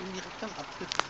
indirekten attık.